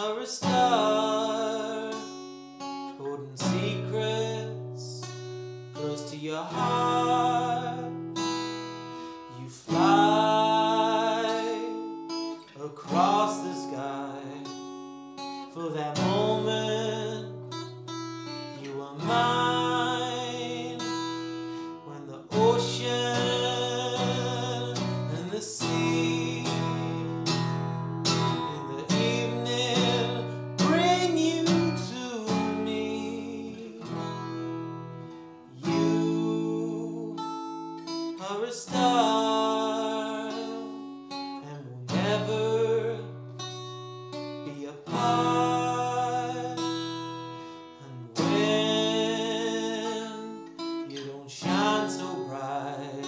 are a star holding secrets close to your heart. You fly across the sky for that moment. You are mine. You're a star and will never be apart. And when you don't shine so bright,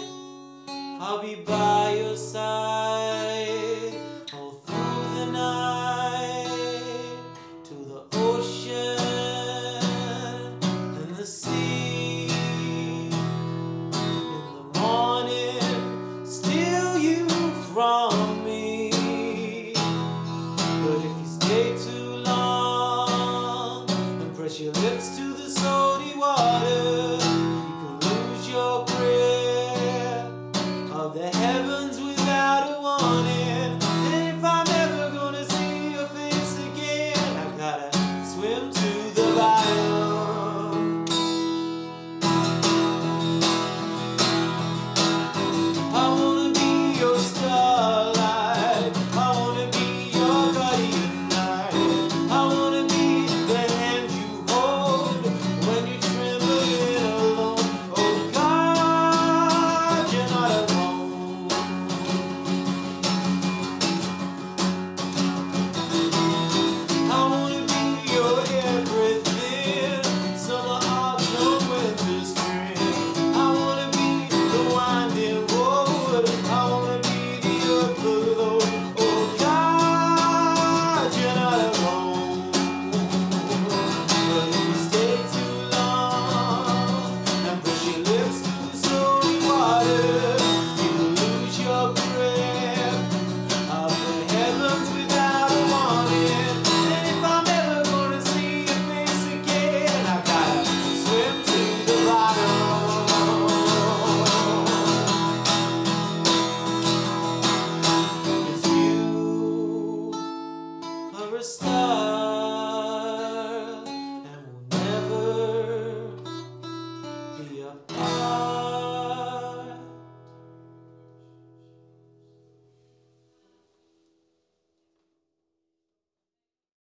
I'll be by your side. all the stop.